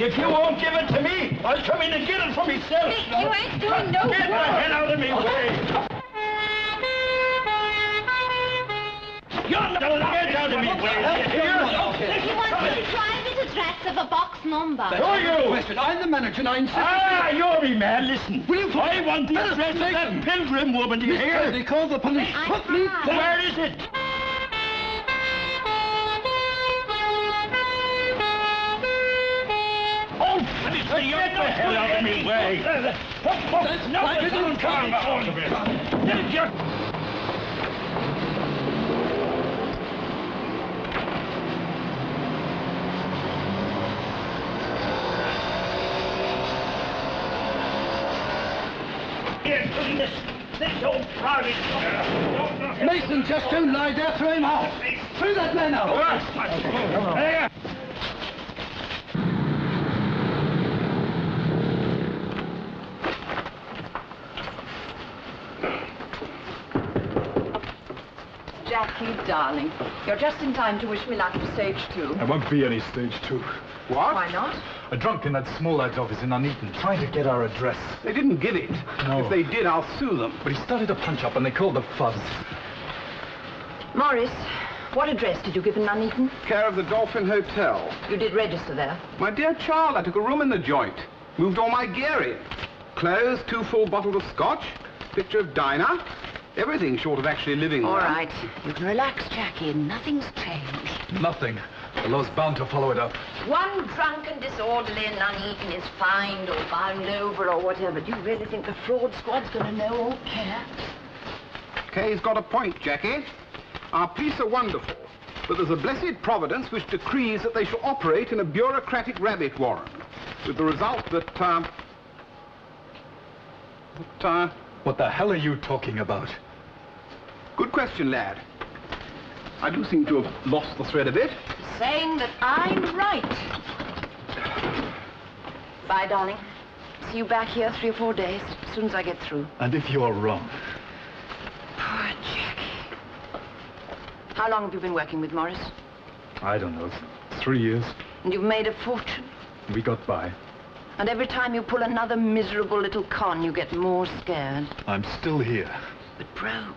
right. If you won't give it to me, I'll come in and get it for myself. Nick, you ain't doing no Get the good. hell out of me way. You're not allowed. Out of me way. He wants you to drive his address of a box number. Who are you? Question. I'm the manager and I insist. Ah, you're me man. Listen. Will you I want the address of that pilgrim woman. Do you hear? they call the police. Put me down. Where is it? Oh, get the hell out of me way. That's not the Come time. out of it. Did you? Here, this, this old crowded... Mason, just don't lie there. Throw him out. Throw that man out. There. Jackie, darling, you're just in time to wish me luck for stage two. There won't be any stage two. What? Why not? A drunk in that small lad's office in Nuneaton trying to get our address. They didn't give it. No. If they did, I'll sue them. But he started a punch up and they called the fuzz. Morris, what address did you give in Nuneaton? Care of the Dolphin Hotel. You did register there. My dear child, I took a room in the joint. Moved all my gear in. Clothes, two full bottles of scotch, picture of Dinah. Everything short of actually living All there. right. You can relax, Jackie. Nothing's changed. Nothing. The law's bound to follow it up. One drunken disorderly and Nuneaton is fined or bound over or whatever. Do you really think the fraud squad's going to know or care? Kay's got a point, Jackie. Our police are wonderful, but there's a blessed providence which decrees that they shall operate in a bureaucratic rabbit warren, with the result that, um... that, uh... What the hell are you talking about? Good question, lad. I do seem to have lost the thread a bit. Saying that I'm right. Bye, darling. See you back here three or four days, as soon as I get through. And if you're wrong, Poor Jackie. How long have you been working with Morris? I don't know, three years, And you've made a fortune. we got by. And every time you pull another miserable little con, you get more scared. I'm still here. But broke.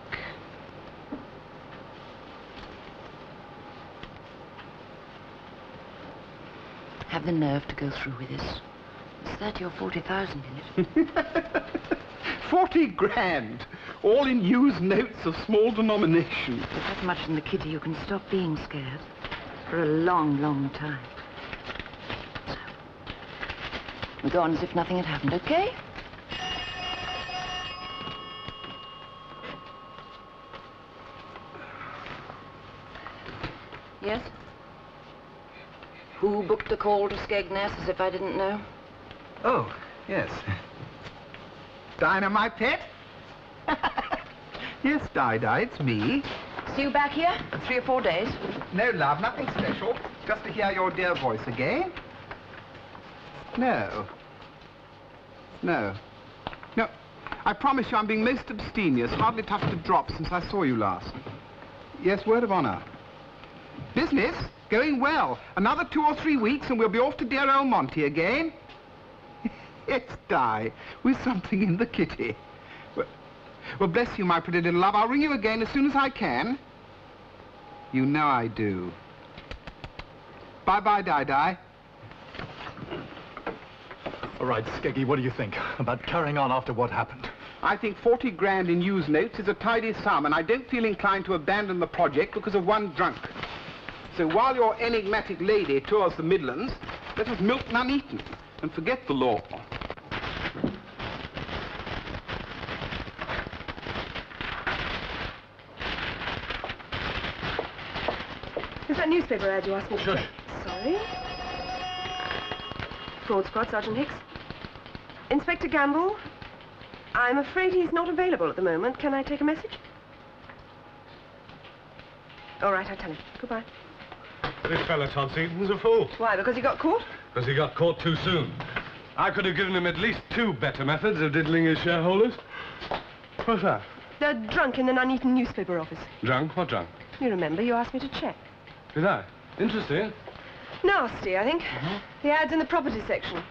Have the nerve to go through with this. It's 30 or 40,000 in it. Forty grand, all in used notes of small denomination. With that much in the kitty, you can stop being scared. For a long, long time. So, we go on as if nothing had happened, okay? Yes? Who booked the call to Skegness as if I didn't know? Oh, yes. Dinah, my pet? yes, Di-Di, it's me. See you back here in three or four days. No, love, nothing special. Just to hear your dear voice again. No. No. No. I promise you I'm being most abstemious. Hardly touched a drop since I saw you last. Yes, word of honor. Business? Going well. Another two or three weeks and we'll be off to dear old Monty again. yes, Di, with something in the kitty. Well, well, bless you, my pretty little love. I'll ring you again as soon as I can. You know I do. Bye-bye, Di-Di. All right, Skeggy, what do you think about carrying on after what happened? I think 40 grand in used notes is a tidy sum, and I don't feel inclined to abandon the project because of one drunk. So while your enigmatic lady tours the Midlands, let us milk Nuneaton and forget the law. Is that newspaper ad you asked me to Shush. Sorry. Fraud Squad, Sergeant Hicks. Inspector Gamble, I'm afraid he's not available at the moment. Can I take a message? All right, I'll tell him. Goodbye. This fella, Todd Seaton's a fool, Why, because he got caught? because he got caught too soon. I could have given him at least two better methods of diddling his shareholders. What's that? They're drunk in the Nuneaton newspaper office. Drunk? What drunk? You remember, you asked me to check. Did I? Interesting. Nasty, I think. Mm-hmm. The ad's in the property section.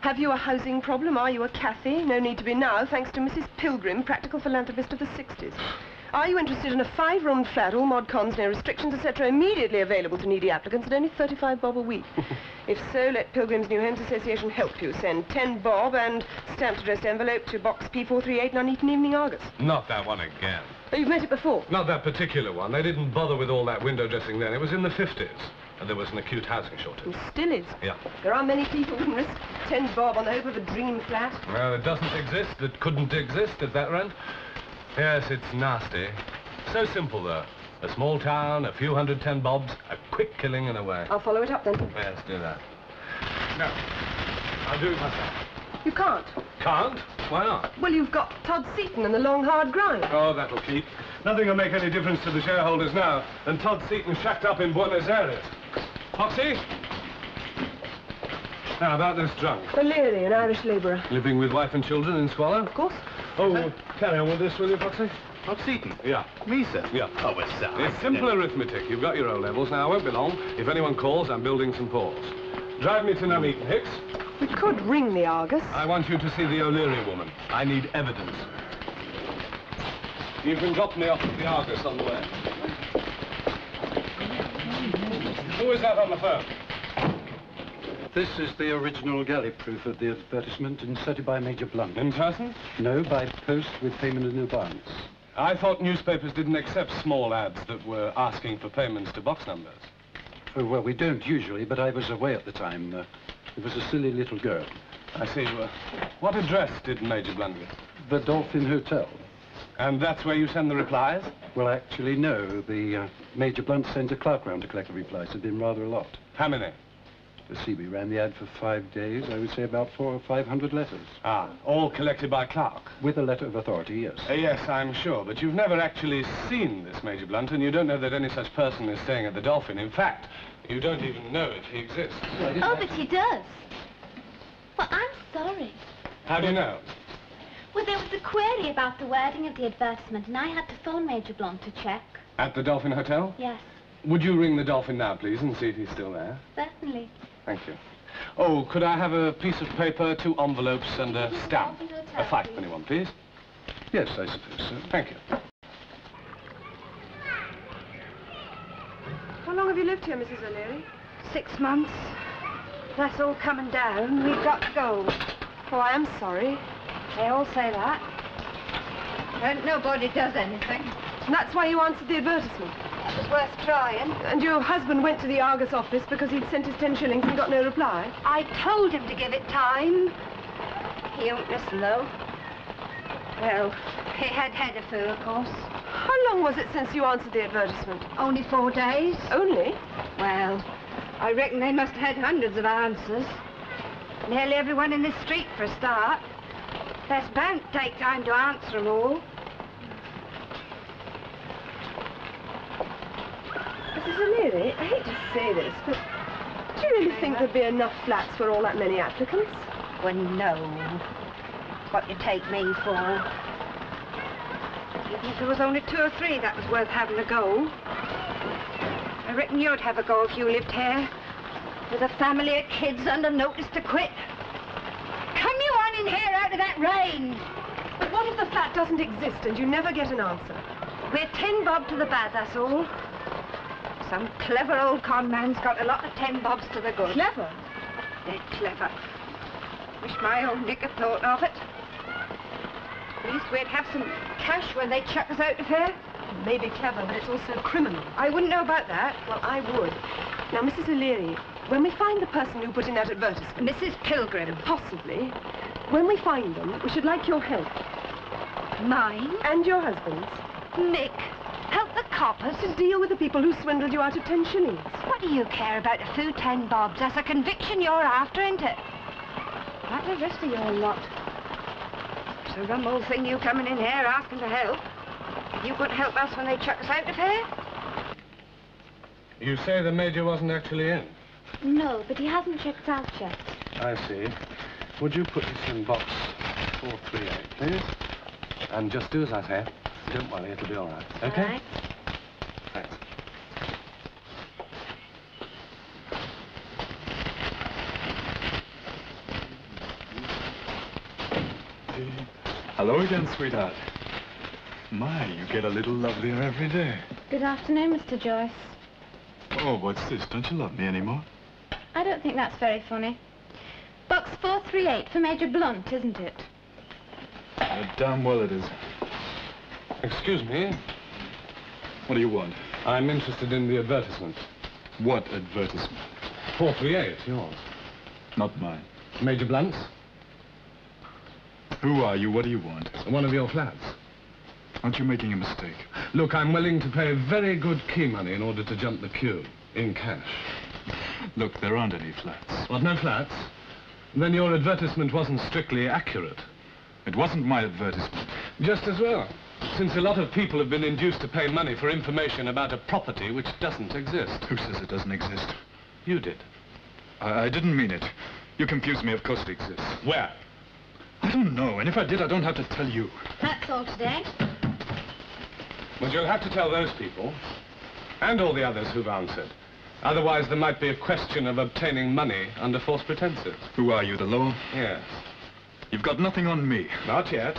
Have you a housing problem? Are you a Cathy? No need to be now, thanks to Mrs. Pilgrim, practical philanthropist of the 60s. Are you interested in a five-room flat, all mod cons, no restrictions, etc., immediately available to needy applicants at only 35 bob a week? if so, let Pilgrim's New Homes Association help you. Send 10 bob and stamped addressed envelope to Box P438, Nuneaton Evening Argus. Not that one again. Oh, you've met it before? Not that particular one. They didn't bother with all that window dressing then. It was in the 50s. And there was an acute housing shortage. It still is. Yeah. There are many people who can risk 10 bob on the hope of a dream flat. Well, it doesn't exist. It couldn't exist at that rent. Yes, it's nasty. So simple, though. A small town, a few hundred ten bobs, a quick killing and away. I'll follow it up then. Yes, do that. No. I'll do it myself. You can't. Can't? Why not? Well, you've got Todd Seaton and the long, hard grind. Oh, that'll keep. Nothing will make any difference to the shareholders now than Todd Seaton shacked up in Buenos Aires. Foxy? Now, about this drunk. O'Leary, an Irish labourer. Living with wife and children in Squalor? Of course. Oh, carry on with this, will you, Foxy? Todd Seaton? Yeah. Me, sir? Yeah. Oh, well, sir. It's simple arithmetic. You've got your O levels. Now, I won't be long. If anyone calls, I'm building some Paul's. Drive me to Nuneaton, Hicks. We could ring the Argus. I want you to see the O'Leary woman. I need evidence. You can drop me off at the Argus on the way. Who is that on the phone? This is the original galley proof of the advertisement inserted by Major Blunt. In person? No, by post with payment in advance. I thought newspapers didn't accept small ads that were asking for payments to box numbers. Oh, well, we don't usually, but I was away at the time. Uh, it was a silly little girl. I see. Uh, what address did Major Blunt give? The Dolphin Hotel. And that's where you send the replies? Well, actually, no. The uh, Major Blunt sent a clerk round to collect the replies. There'd been rather a lot. How many? You see, we ran the ad for five days. I would say about four or five hundred letters. Ah, all collected by Clark. With a letter of authority, yes. Uh, yes, I'm sure, but you've never actually seen this Major Blunt, and you don't know that any such person is staying at the Dolphin. In fact, you don't even know if he exists. Oh, but he does. Well, I'm sorry. How do you know? Well, there was a query about the wording of the advertisement, and I had to phone Major Blunt to check. At the Dolphin Hotel? Yes, Would you ring the Dolphin now, please, and see if he's still there? certainly. Thank you. Oh, could I have a piece of paper, two envelopes, and a stamp? A five-penny one, please. Yes, I suppose so. Thank you. How long have you lived here, Mrs. O'Leary? Six months. That's all coming down. We've got to go. Oh, I am sorry. They all say that. And nobody does anything. And that's why you answered the advertisement. It was worth trying. And your husband went to the Argus office because he'd sent his ten shillings and got no reply. I told him to give it time. He won't listen, though. Well, he had had a foo, of course. How long was it since you answered the advertisement? Only four days. Only? Well, I reckon they must have had hundreds of answers. Nearly everyone in this street for a start. Bound to take time to answer them all. Mrs. O'Leary, I hate to say this, but do you really think there'd be enough flats for all that many applicants? Well, no. What you take me for. Even if there was only two or three, that was worth having a go. I reckon you'd have a go if you lived here. With a family of kids under notice to quit. Come you on in here out of that rain. But what if the flat doesn't exist and you never get an answer? We're ten bob to the bad, that's all. Some clever old con man's got a lot of ten bobs to the good. Clever. They're clever. Wish my old Nick had thought of it. At least we'd have some cash when they chuck us out of here. Maybe clever, but it's also criminal. I wouldn't know about that. Well, I would. Now, Mrs. O'Leary, when we find the person who put in that advertisement, Mrs. Pilgrim. possibly, when we find them, we should like your help. Mine? And your husband's. Nick, help the coppers. To deal with the people who swindled you out of ten shillings. What do you care about a few ten bobs? That's a conviction you're after, isn't it? Like the rest of your lot. It's a rum old thing you coming in here asking to help. You couldn't help us when they chuck us out of here? You say the Major wasn't actually in? No, but he hasn't checked out yet. I see. Would you put this in box 438, please? And just do as I say. Don't worry, it'll be all right. Okay? All right. Thanks. Hello again, sweetheart. My, you get a little lovelier every day. Good afternoon, Mr. Joyce. Oh, what's this? Don't you love me anymore? I don't think that's very funny. Box 438 for Major Blunt, isn't it? Uh, damn well it is. Excuse me. What do you want? I'm interested in the advertisement. What advertisement? 438, yours. Not mine. Major Blunt's? Who are you? What do you want? One of your flats. Aren't you making a mistake? Look, I'm willing to pay very good key money in order to jump the queue. In cash. Look, there aren't any flats. What, no flats? Then your advertisement wasn't strictly accurate. It wasn't my advertisement. Just as well. Since a lot of people have been induced to pay money for information about a property which doesn't exist. Who says it doesn't exist? You did. I, I didn't mean it. You confuse me. Of course it exists. Where? I don't know, and if I did, I don't have to tell you. That's all today. Well, you'll have to tell those people, and all the others who've answered. Otherwise, there might be a question of obtaining money under false pretenses. Who are you, the law? Yes. You've got nothing on me. Not yet.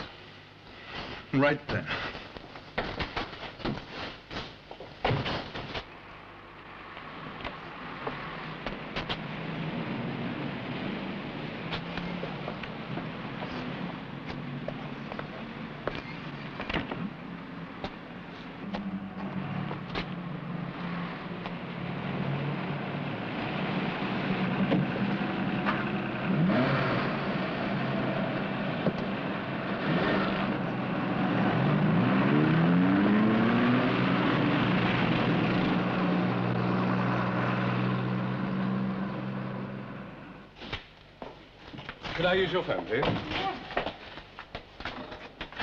Right then. Could I use your phone, please?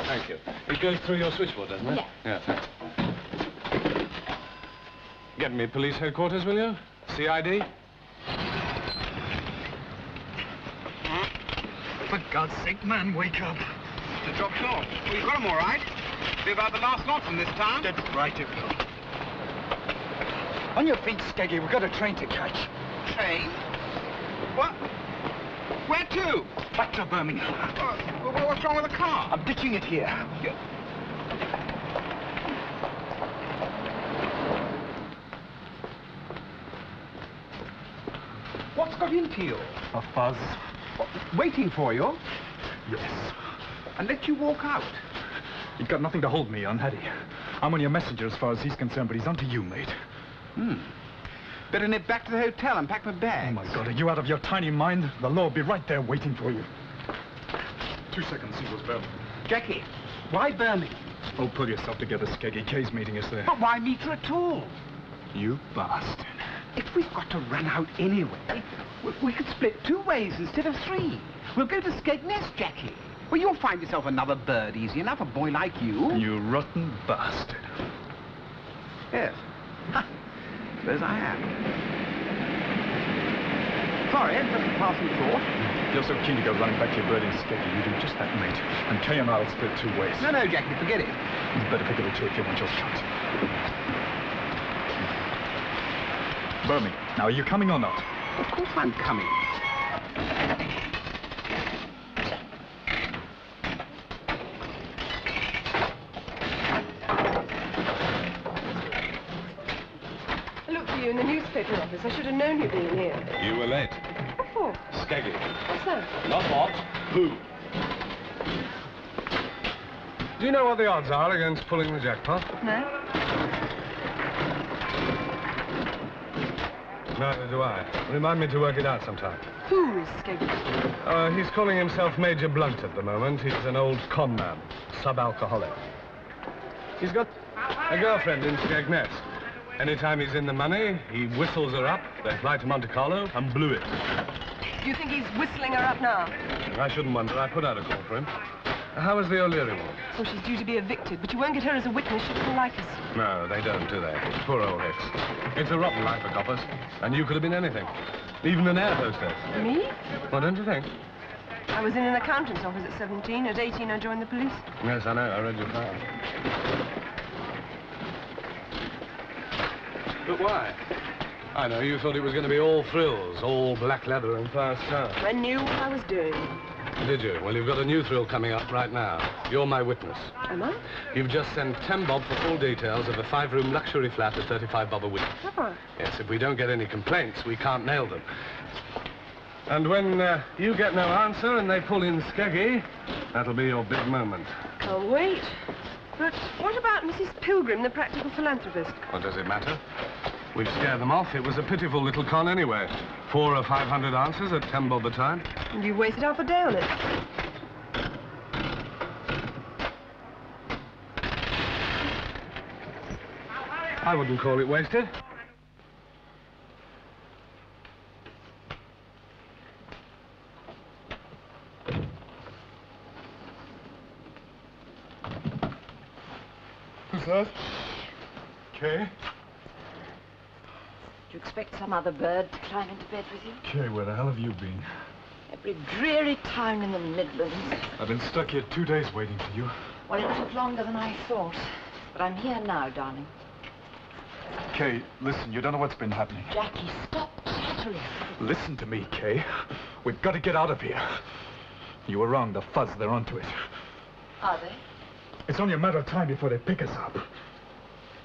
Thank you. It goes through your switchboard, doesn't it? Yes. Yeah, thanks. Get me police headquarters, will you? CID? For God's sake, man, wake up. The dropped off. Well, you got 'em all right. Be about the last lot from this town. Dead right it will. On your feet, Skeggy. We've got a train to catch. Train? What? Where to? Back to Birmingham. Uh, wh- what's wrong with the car? I'm ditching it here. What's got into you? A fuzz? What, waiting for you? Yes. And let you walk out? He'd got nothing to hold me on, had he? I'm only a messenger as far as he's concerned, but he's onto you, mate. Hmm. Better nip back to the hotel and pack my Oh, bags. my God, are you out of your tiny mind? The law will be right there waiting for you. Two seconds, Singles Bell. Jackie, why Birmingham? Oh, pull yourself together, Skeggy. Kay's meeting us there. But why meet her at all? You bastard. If we've got to run out anyway, we, we could split two ways instead of three. We'll go to Skegness, Jackie. Well, you'll find yourself another bird easy enough, a boy like you. You rotten bastard. Yes. Suppose I am. Sorry, it's just a passing thought. You're so keen to go running back to your bird in Skeggy, you do just that, mate. And Kay and I'll split two ways. No, no, Jackie, forget it. You'd better pick it a two if you want your shot. Birmingham, now are you coming or not? Of course I'm coming. I looked for you in office. I should have known you'd be in here. You were late. What for? Skeggy. What's that? Not what. Who? Do you know what the odds are against pulling the jackpot? No? Neither do I. Remind me to work it out sometime. Who is Skeggy? Uh, he's calling himself Major Blunt at the moment. He's an old con man, sub-alcoholic. He's got a girlfriend in Skegness. Anytime he's in the money, he whistles her up, they fly to Monte Carlo, and blew it. Do you think he's whistling her up now? I shouldn't wonder. I put out a call for him. How is the O'Leary woman? Well, she's due to be evicted, but you won't get her as a witness. She doesn't like us. No, they don't, do they? Poor old Hicks. It's a rotten life for coppers. And you could have been anything. Even an air hostess. Me? Well, don't you think? I was in an accountant's office at 17. At 18, I joined the police. Yes, I know. I read your file. But why? I know, you thought it was going to be all thrills, all black leather and fast cars. I knew what I was doing. Did you? Well, you've got a new thrill coming up right now. You're my witness. Am I? You've just sent 10 bob for full details of a five-room luxury flat at 35 bob a week. Have I? Yes, if we don't get any complaints, we can't nail them. And when uh, you get no answer and they pull in Skeggy, that'll be your big moment. Can't wait. But what about Mrs. Pilgrim, the practical philanthropist? What does it matter? We've scared them off. It was a pitiful little con anyway. Four or five hundred answers at 10 bob a time. And you wasted half a day on it. I wouldn't call it wasted. That? Kay? Do you expect some other bird to climb into bed with you? Kay, where the hell have you been? Every dreary town in the Midlands. I've been stuck here two days waiting for you. Well, it took longer than I thought. But I'm here now, darling. Kay, listen, you don't know what's been happening. Jackie, stop chattering. Listen to me, Kay. We've got to get out of here. You were wrong. The fuzz, they're onto it. Are they? It's only a matter of time before they pick us up.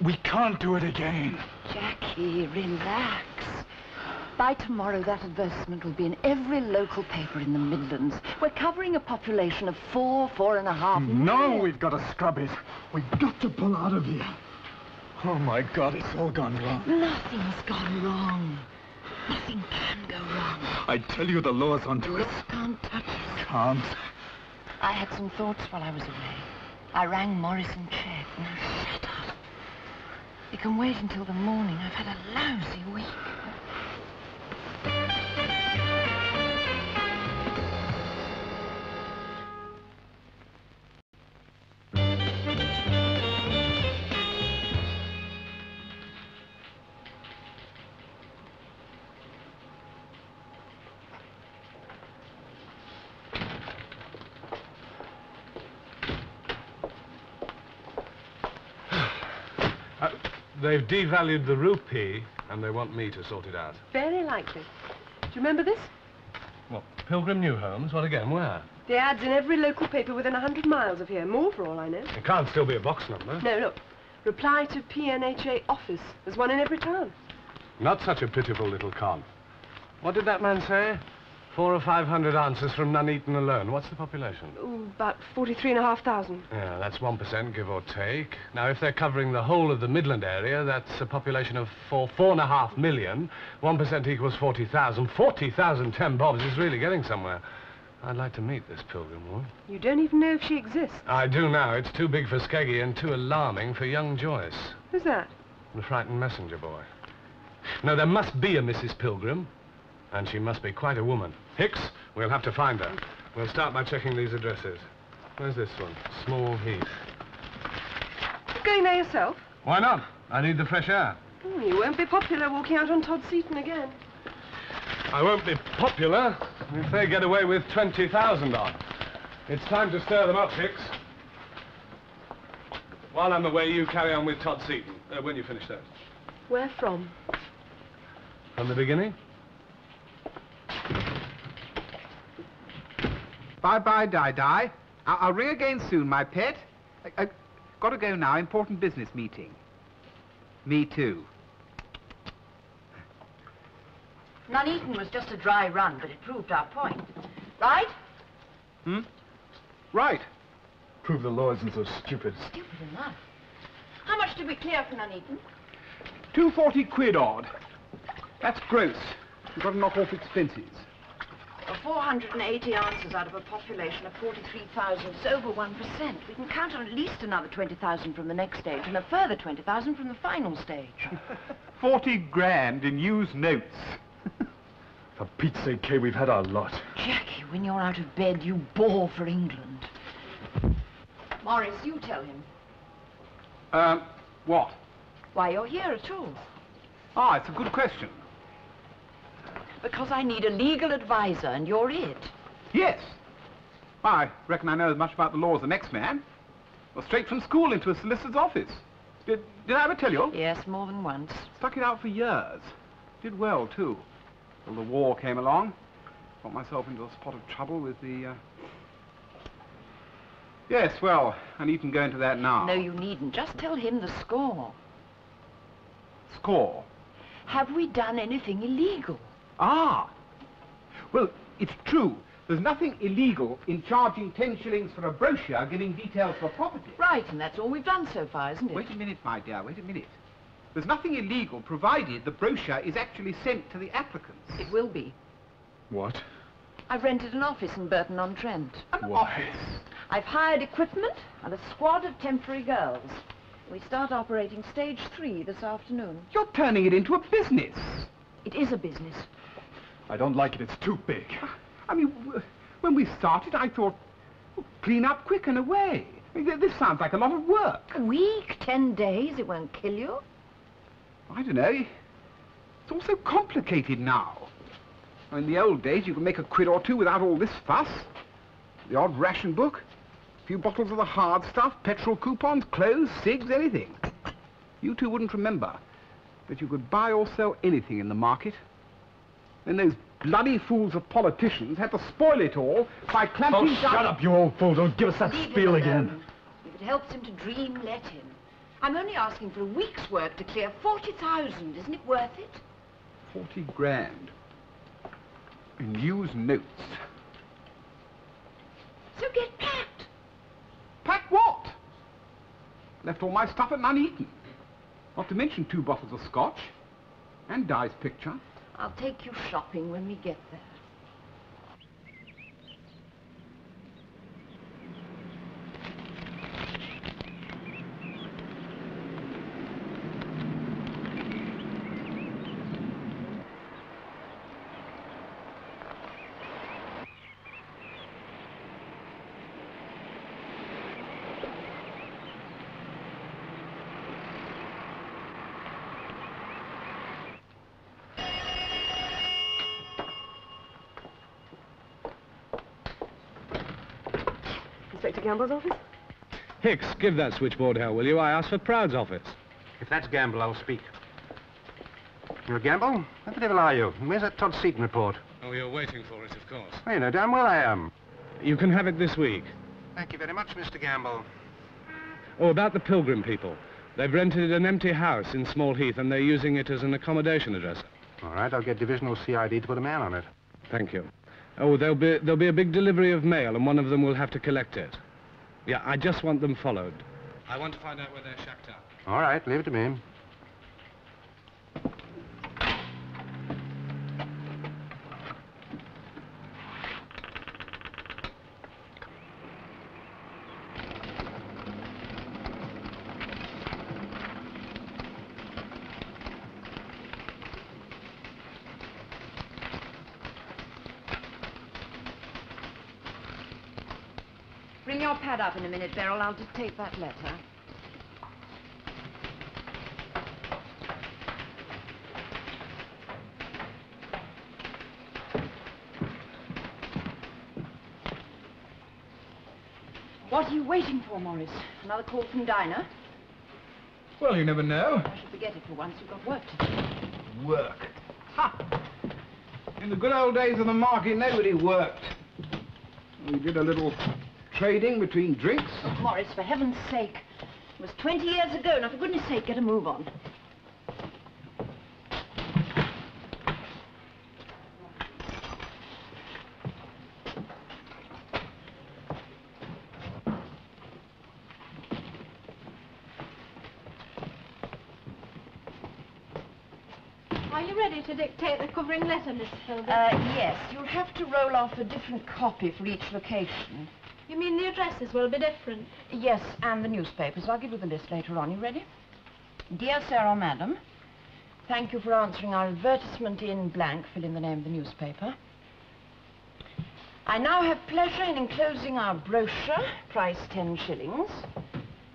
We can't do it again. Jackie, relax. By tomorrow, that advertisement will be in every local paper in the Midlands. We're covering a population of four, four and a half. Mm, no, million. we've got to scrub it. We've got to pull out of here. Oh, my God, it's all gone wrong. Nothing's gone wrong. Nothing can go wrong. I tell you, the law's onto us. can't touch us. Can't. I had some thoughts while I was away. I rang Morris and checked. Now, shut up. You can wait until the morning. I've had a lousy week. They've devalued the rupee, and they want me to sort it out. Very likely. Do you remember this? What, Pilgrim New Homes? What again? Where? The ad's in every local paper within a hundred miles of here. More for all I know. It can't still be a box number. No, look. Reply to PNHA office. There's one in every town. Not such a pitiful little con. What did that man say? Four or five hundred answers from Nuneaton alone. What's the population? Ooh, about forty-three and a half thousand. Yeah, that's one percent, give or take. Now, if they're covering the whole of the Midland area, that's a population of four, four and a half million. One percent equals forty thousand. Forty thousand ten bobs is really getting somewhere. I'd like to meet this pilgrim woman. You don't even know if she exists. I do now. It's too big for Skeggy and too alarming for young Joyce, Who's that? the frightened messenger boy. No, there must be a Mrs. Pilgrim, and she must be quite a woman. Hicks, we'll have to find her. We'll start by checking these addresses. Where's this one? Small Heath. You Going there yourself? Why not? I need the fresh air. Oh, you won't be popular walking out on Todd Seaton again. I won't be popular if they get away with 20,000 on. It's time to stir them up, Hicks. While I'm away, you carry on with Todd Seaton, uh, when you finish that. Where from? From the beginning? Bye-bye, Di-Di. I- I'll ring again soon, my pet. I- I- got to go now. Important business meeting. Me too. Nuneaton was just a dry run, but it proved our point. Right? Hmm? Right. Prove the law isn't so stupid. Stupid enough. How much did we clear for Nuneaton? 240 quid odd. That's gross. You've got to knock off expenses. Well, 480 answers out of a population of 43,000. It's over 1%. We can count on at least another 20,000 from the next stage and a further 20,000 from the final stage. 40 grand in used notes. For Pete's sake, Kay, we've had our lot. Jackie, when you're out of bed, you bore for England. Morris, you tell him Um, what? why you're here at all. Ah, it's a good question. Because I need a legal advisor, and you're it. Yes. I reckon I know as much about the law as the next man. Well, straight from school into a solicitor's office. Did, did I ever tell you? Yes, more than once. Stuck it out for years. Did well, too. Till the war came along. got myself into a spot of trouble with the, uh... Yes, well, I needn't go into that now. No, you needn't. Just tell him the score. Score? Have we done anything illegal? Ah! Well, it's true. There's nothing illegal in charging ten shillings for a brochure giving details of a property. Right, and that's all we've done so far, isn't it? Wait a minute, my dear, wait a minute. There's nothing illegal provided the brochure is actually sent to the applicants. It will be. What? I've rented an office in Burton-on-Trent. An Why? office. I've hired equipment and a squad of temporary girls. We start operating stage three this afternoon. You're turning it into a business. It is a business. I don't like it. It's too big. Ah, I mean, when we started, I thought, oh, clean up quick and away. I mean, this sounds like a lot of work. A week, ten days, it won't kill you. I don't know. It's all so complicated now. In the old days, you could make a quid or two without all this fuss. The odd ration book, a few bottles of the hard stuff, petrol coupons, clothes, cigs, anything. You two wouldn't remember that you could buy or sell anything in the market. Then those bloody fools of politicians had to spoil it all by Oh, clamping down... shut up, you old fool. Don't give us that Leave spiel again. If it helps him to dream, let him. I'm only asking for a week's work to clear 40,000. Isn't it worth it? Forty grand. In used notes. So get packed. Pack what? Left all my stuff at Nuneaton. Not to mention two bottles of scotch. And Di's picture. I'll take you shopping when we get there. Inspector Gamble's office? Hicks, give that switchboard hell, will you? I asked for Proud's office. If that's Gamble, I'll speak. You're Gamble? What the devil are you? And where's that Todd Seaton report? Oh, you're waiting for it, of course. Well, you know damn well I am. You can have it this week. Thank you very much, Mr. Gamble. Oh, about the Pilgrim people. They've rented an empty house in Small Heath and they're using it as an accommodation address. All right, I'll get divisional CID to put a man on it. Thank you. Oh, there'll be, there'll be a big delivery of mail and one of them will have to collect it. Yeah, I just want them followed. I want to find out where they're shacked up. All right, leave it to me. Bring your pad up in a minute, Beryl. I'll dictate that letter. What are you waiting for, Morris? Another call from Dinah? Well, you never know. I should forget it for once. You've got work to do. Work. Ha! In the good old days of the market, nobody worked. We did a little trading between drinks. Oh, Morris, for heaven's sake. It was 20 years ago. Now, for goodness sake, get a move on. Are you ready to dictate the covering letter, Miss Philbin? Uh, yes, you'll have to roll off a different copy for each location. Addresses will be different? Yes, and the newspapers. I'll give you the list later on. You ready? Dear Sir or Madam, thank you for answering our advertisement in blank. Fill in the name of the newspaper. I now have pleasure in enclosing our brochure, price 10 shillings,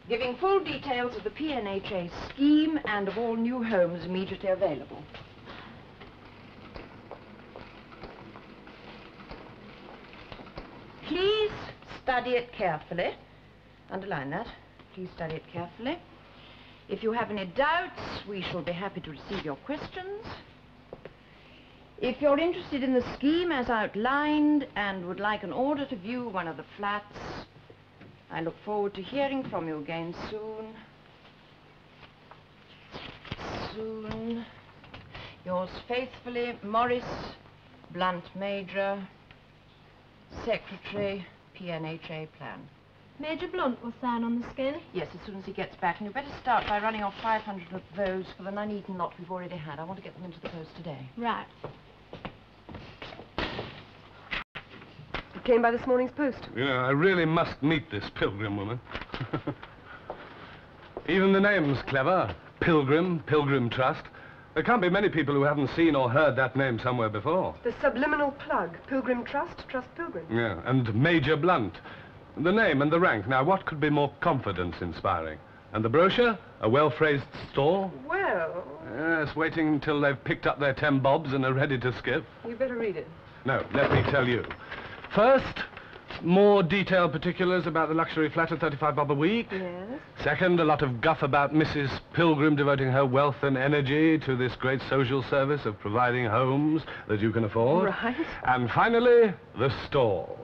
giving full details of the PNHA scheme and of all new homes immediately available. Please study it carefully. Underline that. Please study it carefully. If you have any doubts, we shall be happy to receive your questions. If you're interested in the scheme as outlined and would like an order to view one of the flats, I look forward to hearing from you again soon. Soon. Yours faithfully, Morris Blunt Major, Secretary, PNHA Plan. Major Blunt will sign on the skin. Yes, as soon as he gets back. And you better start by running off 500 of those for the Nuneaton lot we've already had. I want to get them into the post today. Right. It came by this morning's post. Yeah, I really must meet this Pilgrim woman. Even the name's clever. Pilgrim, Pilgrim Trust. There can't be many people who haven't seen or heard that name somewhere before. The subliminal plug. Pilgrim Trust, Trust Pilgrim. Yeah, and Major Blunt. The name and the rank. Now, what could be more confidence-inspiring? And the brochure? A well-phrased stall? Well, Yes, waiting until they've picked up their ten bobs and are ready to skip. you better read it. No, let me tell you. First, more detailed particulars about the luxury flat at 35 bob a week. Yes? Second, a lot of guff about Mrs. Pilgrim devoting her wealth and energy to this great social service of providing homes that you can afford. Right. And finally, the stall.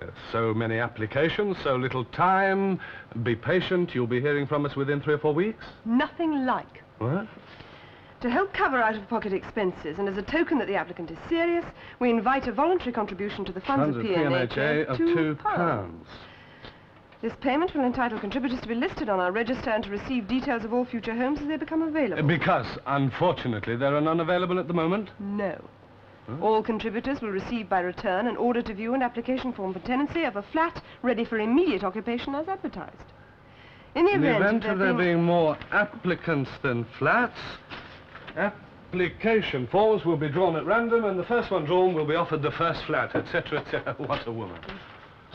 Yes, so many applications, so little time. Be patient, you'll be hearing from us within three or four weeks. Nothing like. What? To help cover out-of-pocket expenses and as a token that the applicant is serious, we invite a voluntary contribution to the funds, Funds of of PNHA of two pounds. This payment will entitle contributors to be listed on our register and to receive details of all future homes as they become available. Because, unfortunately, there are none available at the moment. No. All contributors will receive by return an order to view and application form for tenancy of a flat ready for immediate occupation as advertised. In the In the event, event of of there being more applicants than flats, application forms will be drawn at random, and the first one drawn will be offered the first flat, etc., etc. What a woman.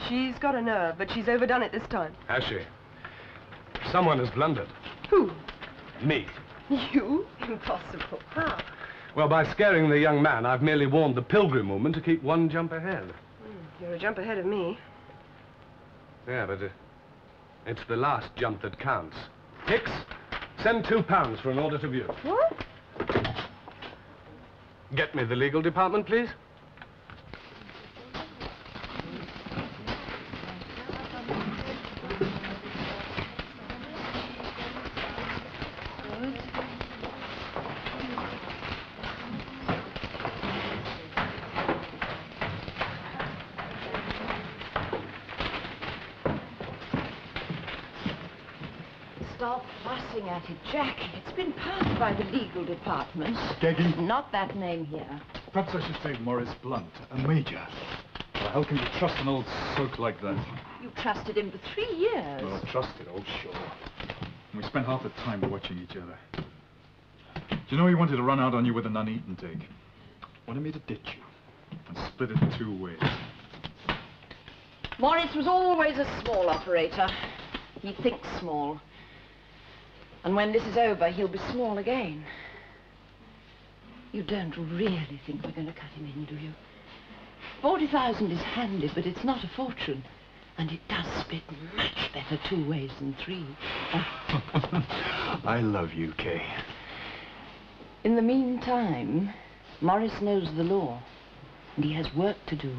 She's got a nerve, but she's overdone it this time. Has she? Someone has blundered. Who? Me. You? Impossible. How? Well, by scaring the young man, I've merely warned the pilgrim woman to keep one jump ahead. You're a jump ahead of me. Yeah, but uh, it's the last jump that counts. Hicks, send two pounds for an order to view. What? Get me the legal department, please. Fussing at it, Jack. It's been passed by the legal department. Not that name here. Perhaps I should say Morris Blunt, a major. Well, how can you trust an old soak like that? You trusted him for three years. Well, trusted, oh, sure. And we spent half the time watching each other. Do you know he wanted to run out on you with a Nuneaton take? Wanted me to ditch you and split it two ways. Morris was always a small operator. He thinks small. And when this is over, he'll be small again. You don't really think we're going to cut him in, do you? Forty thousand is handy, but it's not a fortune. And it does split much better two ways than three. I love you, Kay. In the meantime, Morris knows the law, and he has work to do.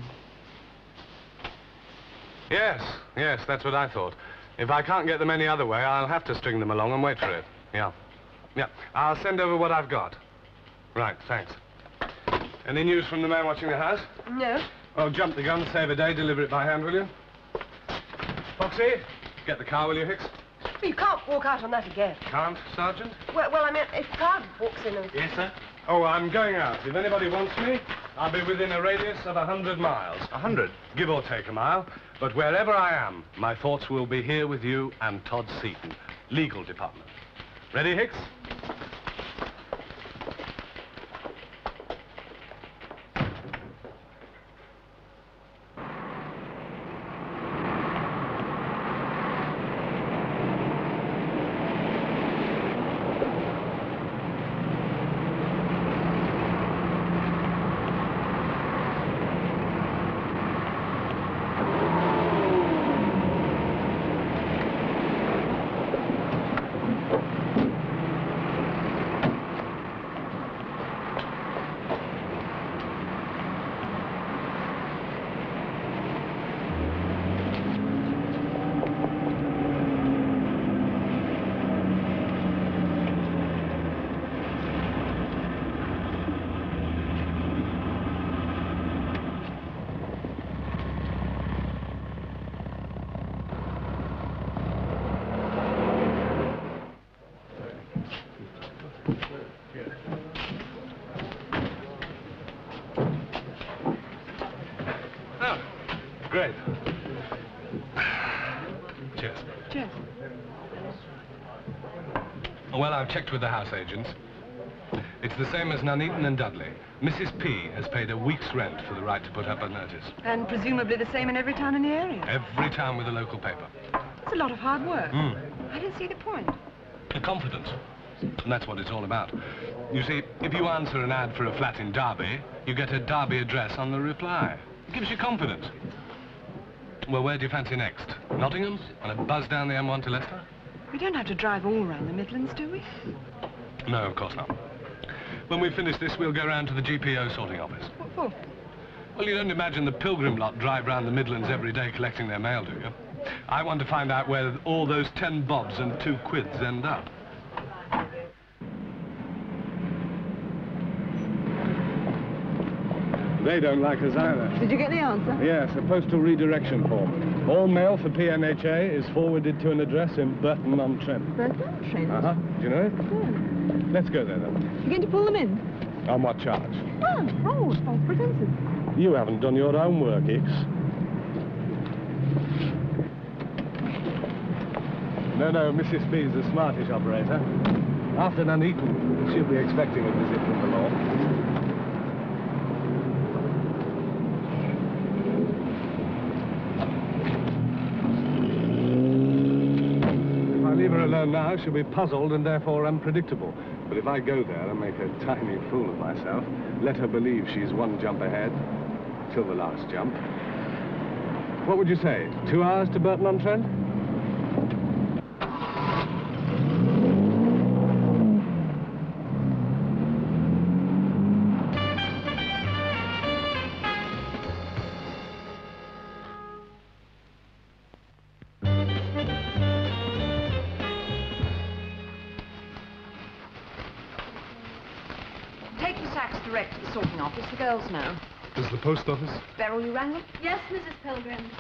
Yes, yes, that's what I thought. If I can't get them any other way, I'll have to string them along and wait for it. Yeah. Yeah. I'll send over what I've got. Right, thanks. Any news from the man watching the house? No. Oh, jump the gun, save a day, deliver it by hand, will you? Foxy, get the car, will you, Hicks? You can't walk out on that again. Can't, Sergeant? Well, well I mean, if Card walks in and... Yes, sir? Oh, I'm going out. If anybody wants me, I'll be within a radius of a hundred miles. A hundred? Give or take a mile. But wherever I am, my thoughts will be here with you and Todd Seaton, legal department. Ready, Hicks? I've checked with the house agents. It's the same as Nuneaton and Dudley. Mrs. P has paid a week's rent for the right to put up a notice. And presumably the same in every town in the area. Every town with a local paper. It's a lot of hard work. Hmm. I don't see the point. The confidence. And that's what it's all about. You see, if you answer an ad for a flat in Derby, you get a Derby address on the reply. It gives you confidence. Well, where do you fancy next? Nottingham? On a buzz down the M1 to Leicester? We don't have to drive all round the Midlands, do we? No, of course not. When we finish this, we'll go round to the GPO sorting office. What for? Well, you don't imagine the pilgrim lot drive round the Midlands every day collecting their mail, do you? I want to find out where all those ten bobs and two quids end up. They don't like us either. Did you get the answer? Yes, a postal redirection form. All mail for PNHA is forwarded to an address in Burton-on-Trent. Burton? On Trent? Uh-huh. Do you know it? Let's go there, then. You're going to pull them in? On what charge? Oh, oh, false pretenses. You haven't done your own work, Hicks. No, no, Mrs. B is a smartish operator. After an Nuneaton, she'll be expecting a visit from the law. If I leave her alone now, she'll be puzzled and therefore unpredictable. But if I go there and make a tiny fool of myself, let her believe she's one jump ahead, till the last jump. What would you say? Two hours to Burton-on-Trent? Post office? Beryl, you rang them? Yes, Mrs. Pilgrim.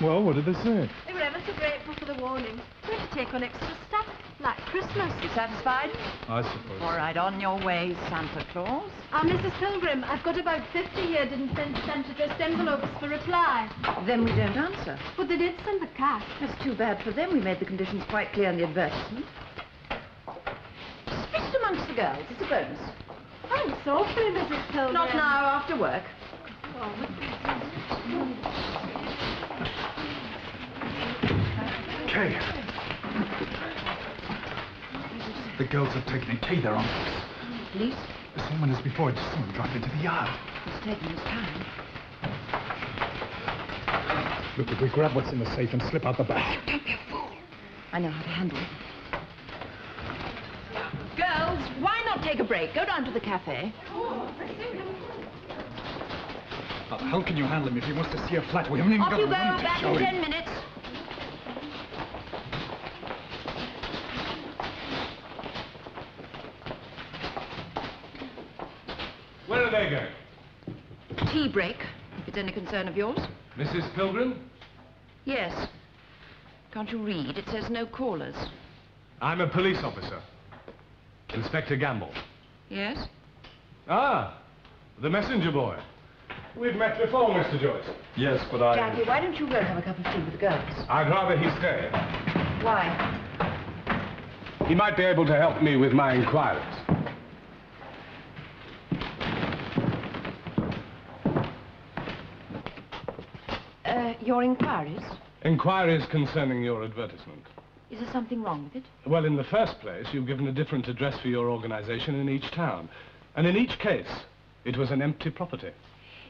Well, what did they say? They were ever so grateful for the warning. Going to take on extra stuff, like Christmas. You satisfied? I suppose. All right, on your way, Santa Claus. Ah, Mrs. Pilgrim, I've got about 50 here didn't send sent addressed envelopes for reply. Then we don't answer. But they did send the cash. That's too bad for them. We made the conditions quite clear in the advertisement. Split it amongst the girls. It's a bonus. I'm sorry, Mrs. Pilgrim. Not now, after work. Kay. The girls have taken it. Kay, they're on us. Police? The same one as before. Just him drive into the yard. He's taking his time. Look, if we grab what's in the safe and slip out the back. Oh, don't be a fool. I know how to handle it. Girls, why not take a break? Go down to the cafe. How the hell can you handle him if he wants to see a flat? We haven't even Off got you a go, room to back show in him. ten minutes. Where are they going? Tea break, if it's any concern of yours. Mrs. Pilgrim? Yes. Can't you read? It says no callers. I'm a police officer. Inspector Gamble. Yes? Ah, the messenger boy. We've met before, Mr. Joyce. Yes, but I... Jackie, why don't you go and have a cup of tea with the girls? I'd rather he stay. Why? He might be able to help me with my inquiries. Uh, your inquiries? Inquiries concerning your advertisement. Is there something wrong with it? Well, in the first place, you've given a different address for your organization in each town. And in each case, it was an empty property,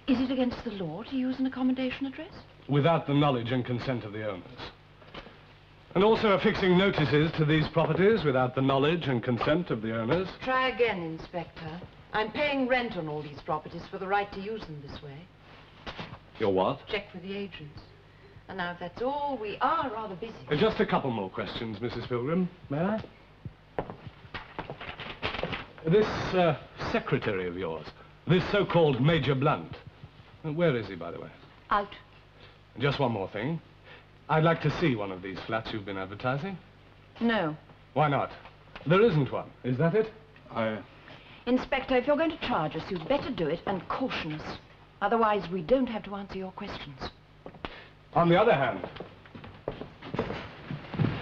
Is it against the law to use an accommodation address? without the knowledge and consent of the owners. And also affixing notices to these properties without the knowledge and consent of the owners. Try again, Inspector. I'm paying rent on all these properties for the right to use them this way. Your what? Check with the agents. And now, if that's all, we are rather busy. Uh, Just a couple more questions, Mrs. Pilgrim. May I? This uh, secretary of yours, this so-called Major Blunt, where is he, by the way? Out. Just one more thing. I'd like to see one of these flats you've been advertising. No. Why not? There isn't one. Is that it? I... Inspector, if you're going to charge us, you'd better do it and caution us. Otherwise, we don't have to answer your questions. On the other hand,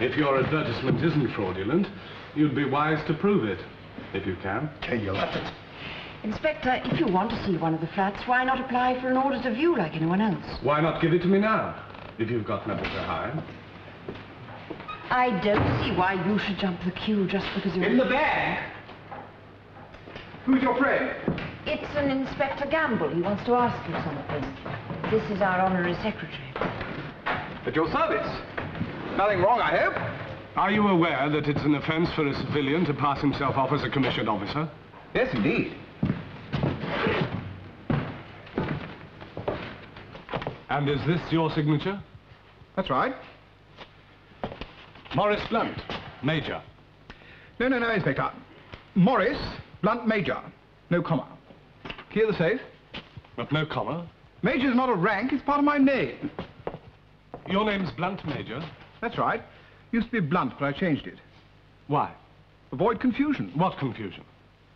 if your advertisement isn't fraudulent, you'd be wise to prove it, if you can. Okay, you'll have to... Inspector, if you want to see one of the flats, why not apply for an order to view like anyone else? Why not give it to me now, if you've got nothing to hide? I don't see why you should jump the queue just because you're... In the bag? Who's your friend? It's an Inspector Gamble. He wants to ask you something. This is our honorary secretary. At your service. Nothing wrong, I hope? Are you aware that it's an offense for a civilian to pass himself off as a commissioned officer? Yes, indeed. And is this your signature? That's right. Morris Blunt, Major. No, no, no, Inspector. Morris Blunt Major. No comma. Key of the safe. But no comma. Major's not a rank, it's part of my name. Your name's Blunt, Major. That's right. Used to be Blunt, but I changed it. Why? Avoid confusion. What confusion?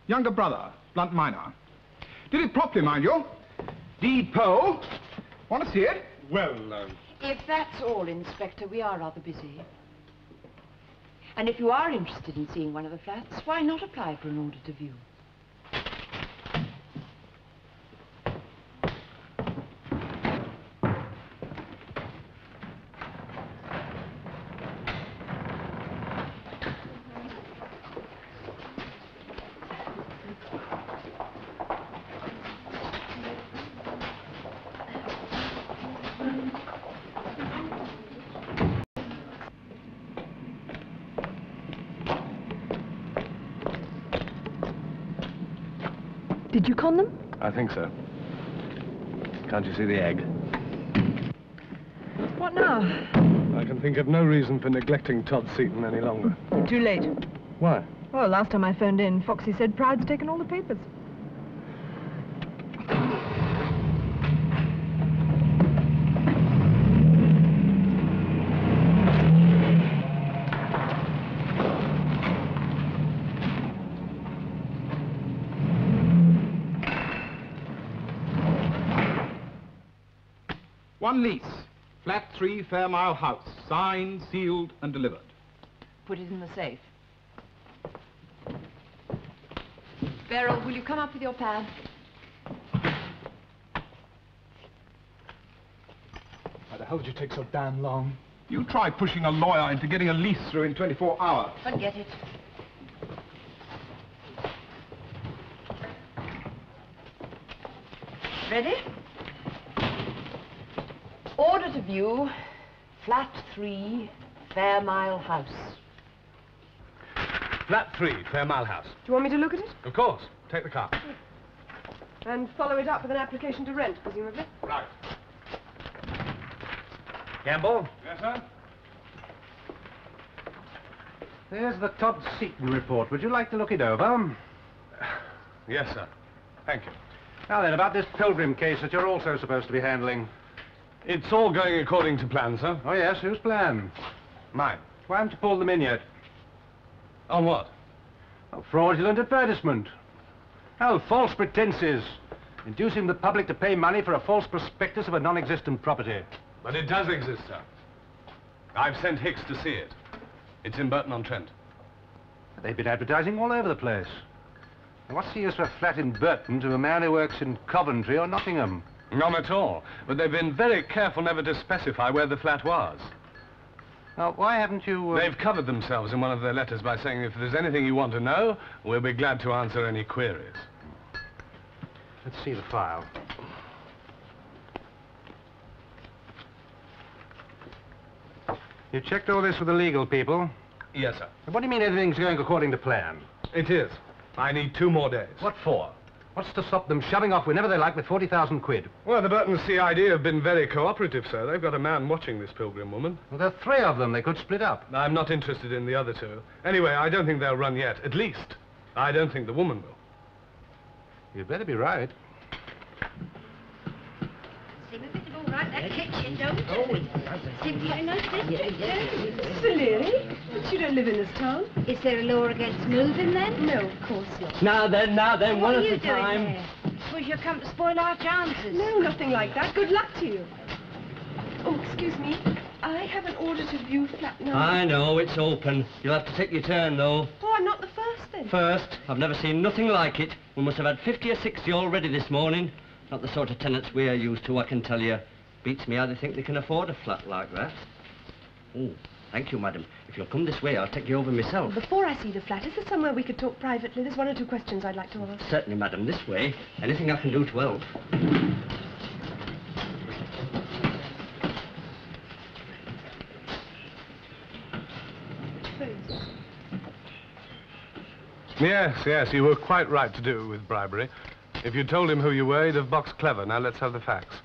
Younger brother, Blunt Minor. Did it properly, mind you. Deed poll. Want to see it? Well, uh, If that's all, Inspector, we are rather busy. And if you are interested in seeing one of the flats, why not apply for an order to view? Did you con them? I think so. Can't you see the egg? What now? I can think of no reason for neglecting Todd Seaton any longer. Too late. Why? Well, last time I phoned in, Foxy said Pride's taken all the papers. One lease. Flat 3, Fairmile House. Signed, sealed, and delivered. Put it in the safe. Beryl, will you come up with your pad? Why the hell did you take so damn long? You try pushing a lawyer into getting a lease through in 24 hours. Forget it. Ready? Order to view, flat three, Fairmile House. Flat 3, Fairmile House. Do you want me to look at it? Of course. Take the car. Hmm. And follow it up with an application to rent, presumably? Right. Gamble? Yes, sir? There's the Todd Seaton report. Would you like to look it over? Yes, sir. Thank you. Now then, about this Pilgrim case that you're also supposed to be handling. It's all going according to plan, sir. Oh, yes, whose plan? Mine. Why haven't you pulled them in yet? On what? A fraudulent advertisement. Oh, false pretenses. Inducing the public to pay money for a false prospectus of a non-existent property. But it does exist, sir. I've sent Hicks to see it. It's in Burton-on-Trent. They've been advertising all over the place. What's the use of a flat in Burton to a man who works in Coventry or Nottingham? None at all. But they've been very careful never to specify where the flat was. Now, why haven't you... uh, They've covered themselves in one of their letters by saying if there's anything you want to know, we'll be glad to answer any queries. Let's see the file. You checked all this with the legal people? Yes, sir. What do you mean everything's going according to plan? It is. I need two more days. What for? What's to stop them shoving off whenever they like with 40,000 quid? Well, the Burton CID have been very cooperative, sir. They've got a man watching this pilgrim woman. Well, there are three of them. They could split up. I'm not interested in the other two. Anyway, I don't think they'll run yet. At least, I don't think the woman will. You'd better be right. Seem a bit of all right, that kitchen, don't it? Seem very nice, don't it? Silly. But you don't live in this town. Is there a law against moving then? No, of course not. Now then, now then, what one are at you a doing time. there? Suppose you'll come to spoil our chances. No, nothing like that. Good luck to you. Oh, excuse me. I have an order to view flat number... I know, it's open. You'll have to take your turn, though. Oh, I'm not the first, then. First, I've never seen nothing like it. We must have had 50 or 60 already this morning. Not the sort of tenants we're used to, I can tell you. Beats me how they think they can afford a flat like that. Oh, thank you, madam. If you'll come this way, I'll take you over myself. Before I see the flat, is there somewhere we could talk privately? There's one or two questions I'd like to ask. Certainly, madam, this way. Anything I can do to help. Yes, yes, you were quite right to do with bribery. If you'd told him who you were, he'd have boxed clever. Now let's have the facts.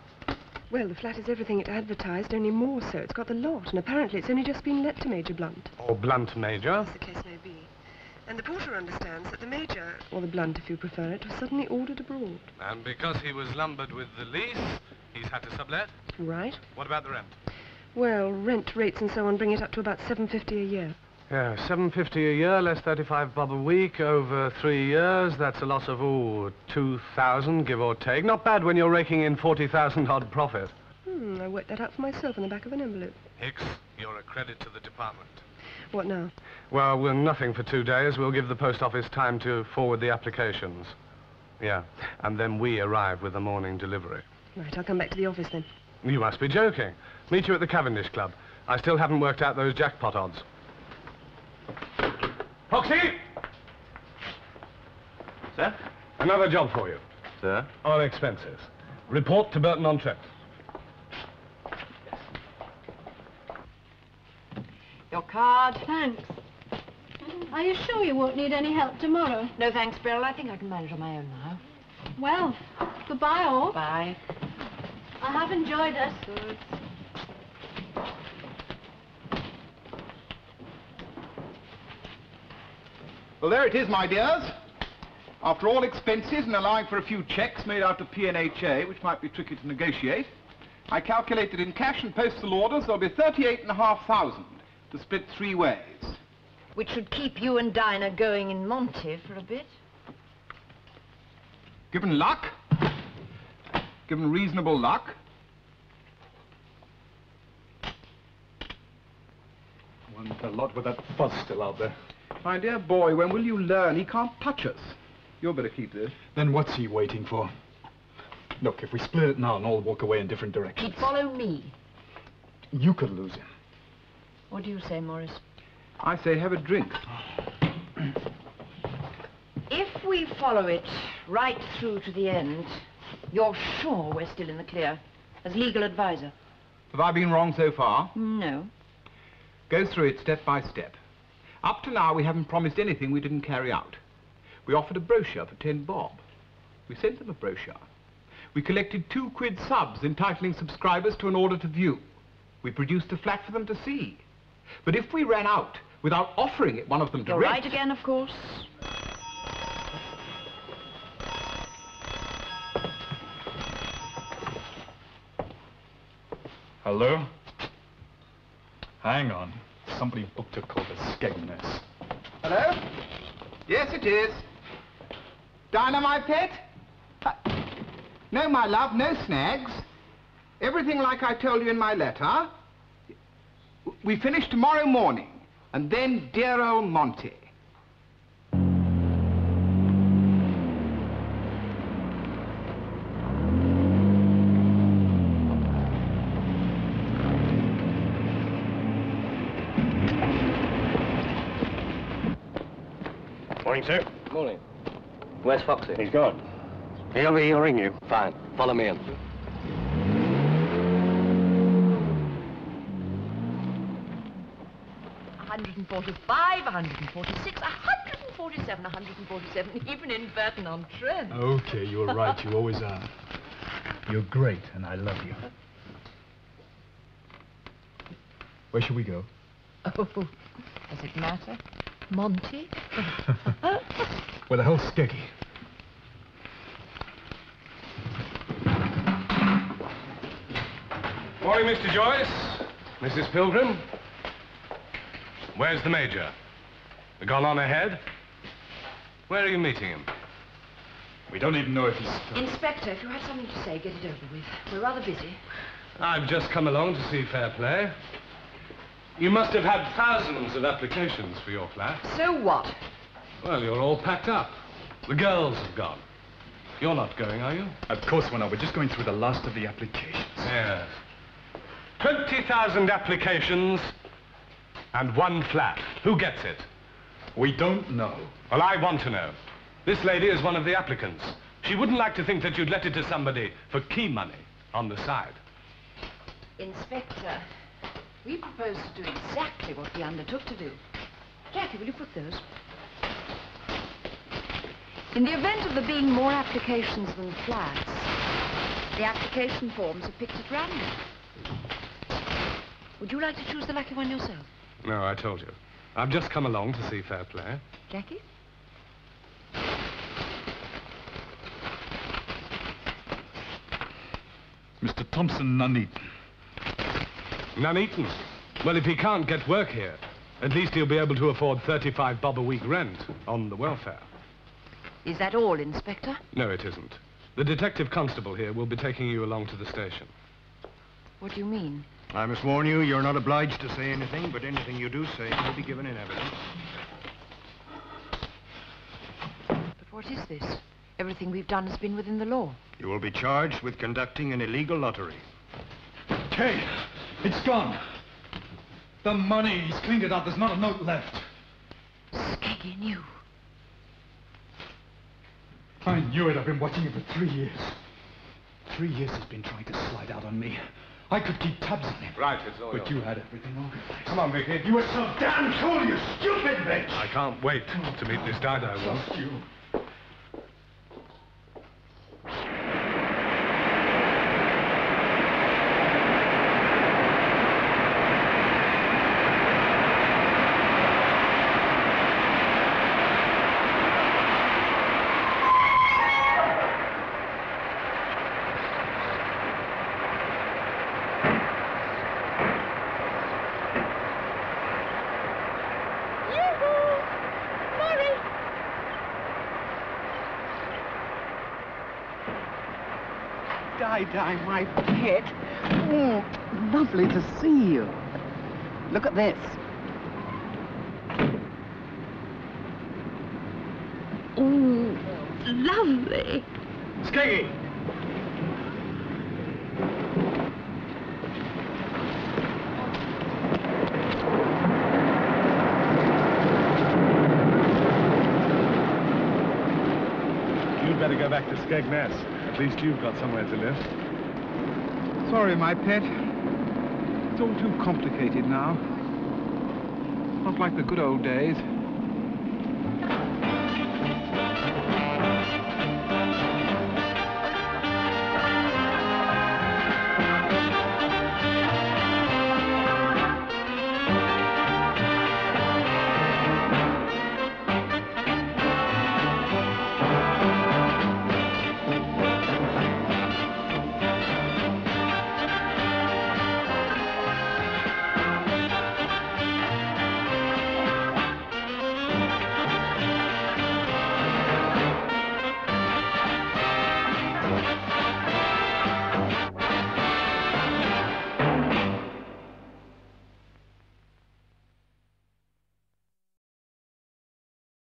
Well, the flat is everything it advertised, only more so. It's got the lot, and apparently it's only just been let to Major Blunt. Or Blunt Major. As the case may be. And the porter understands that the Major, or the Blunt if you prefer it, was suddenly ordered abroad. And because he was lumbered with the lease, he's had to sublet. Right? What about the rent? Well, rent rates and so on bring it up to about 750 a year. Yeah, 750 a year, less 35 bob a week, over three years. That's a loss of, ooh, 2,000, give or take. Not bad when you're raking in 40,000 odd profit. Hmm, I worked that out for myself in the back of an envelope. Hicks, you're a credit to the department. What now? Well, we're nothing for two days. We'll give the post office time to forward the applications. Yeah, and then we arrive with the morning delivery. Right, I'll come back to the office then. You must be joking. Meet you at the Cavendish Club. I still haven't worked out those jackpot odds. Foxy! Sir? Another job for you. Sir? On expenses. Report to Burton-on-Trent. Your card. Thanks. Mm. Are you sure you won't need any help tomorrow? No thanks, Beryl. I think I can manage on my own now. Well, goodbye all. Bye. I have enjoyed it. Good. Well, there it is, my dears. After all expenses and allowing for a few checks made out to PNHA, which might be tricky to negotiate, I calculated in cash and postal orders there'll be 38,500 to split three ways. Which should keep you and Dinah going in Monte for a bit. Given luck, given reasonable luck, One a lot with that fuzz still out there. My dear boy, when will you learn? He can't touch us. You'll better keep this. Then what's he waiting for? Look, if we split it now and all walk away in different directions, He'd follow me. you could lose him. What do you say, Morris? I say have a drink. If we follow it right through to the end, you're sure we're still in the clear as legal advisor? Have I been wrong so far? No. Go through it step by step. Up to now, we haven't promised anything we didn't carry out. We offered a brochure for 10 bob. We sent them a brochure. We collected two quid subs entitling subscribers to an order to view. We produced a flat for them to see. But if we ran out without offering it one of them to You're rent... right again, of course. Hello? Hang on. Somebody booked a call to Skegness. Hello? Yes, it is. Dinah, my pet? Uh, no, my love, no snags. Everything like I told you in my letter. We finish tomorrow morning. And then dear old Monte. Morning, sir. Morning. Where's Foxy? He's gone. He'll, be, he'll ring you. Fine. Follow me in. One hundred and forty-five, one hundred and forty-six, one hundred and forty-seven, one hundred and forty-seven. even in Burton-on-Trent. Okay, you're right. You always are. You're great, and I love you. Where should we go? Oh, does it matter? Monte? Where the hell's Skeggy? Morning, Mr. Joyce. Mrs. Pilgrim. Where's the Major? Gone on ahead? Where are you meeting him? We don't even know if he's... Inspector, if you have something to say, get it over with. We're rather busy. I've just come along to see fair play. You must have had thousands of applications for your flat. So what? Well, you're all packed up. The girls have gone. You're not going, are you? Of course we're not. We're just going through the last of the applications. Yes. 20,000 applications and one flat. Who gets it? We don't know. Well, I want to know. This lady is one of the applicants. She wouldn't like to think that you'd let it to somebody for key money on the side. Inspector, we propose to do exactly what we undertook to do. Jackie, will you put those? In the event of there being more applications than flats, the application forms are picked at random. Would you like to choose the lucky one yourself? No, I told you. I've just come along to see fair play. Jackie? Mr. Thompson Nuneaton. Nuneaton? Well, if he can't get work here, at least he'll be able to afford 35 bob a week rent on the welfare. Is that all, Inspector? No, it isn't. The detective constable here will be taking you along to the station. What do you mean? I must warn you, you're not obliged to say anything, but anything you do say will be given in evidence. But what is this? Everything we've done has been within the law. You will be charged with conducting an illegal lottery. Kay, it's gone. The money, he's cleaned it out. There's not a note left. Skeggy knew. I knew it. I've been watching him for three years. Three years he's been trying to slide out on me. I could keep tabs on him. Right, it's all But yours. you had everything organized. Come on, Vicky. You were so damn cool, you stupid bitch! I can't wait oh, to meet this Dido one. Just you. Di, my pet. Oh, lovely to see you. Look at this. Oh, lovely. Skeggy! You'd better go back to Skegness. At least you've got somewhere to live. Sorry, my pet. It's all too complicated now. Not like the good old days.